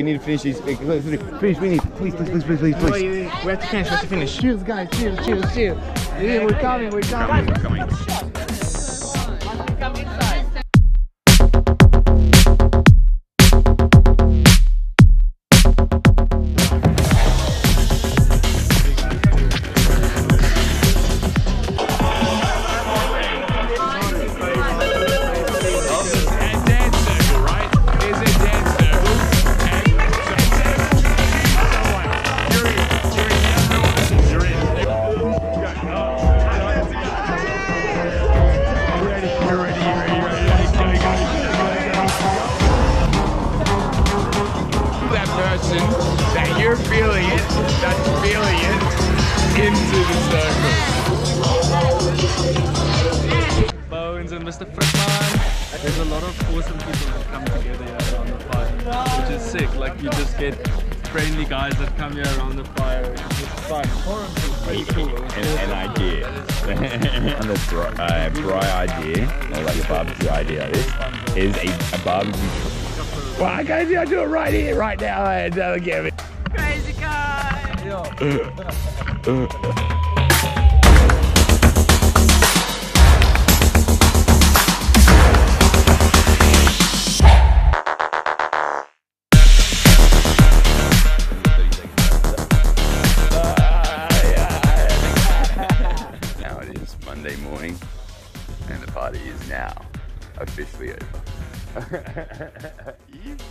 We need to finish these. Eh, finish, we need. Please, please, please, please, please, please. Wait, wait, we have to finish, we have to finish. Cheers, guys, cheers, cheers, cheers. Yeah, we're coming, we're coming. Coming. Person that you're feeling it, that's feeling it, into the circle. Bones and Mr. Frickman. There's a lot of awesome people that come together here around the fire, which is sick. Like you just get friendly guys that come here around the fire. It's just fun. It's pretty cool. An, an idea. and the dry, uh, dry idea, or like a barbecue idea, is, is a, a barbecue. Well, I can do, I do it right here, right now, and uh, give it. Crazy guy. Now it is Monday morning, and the party is now officially over. leave?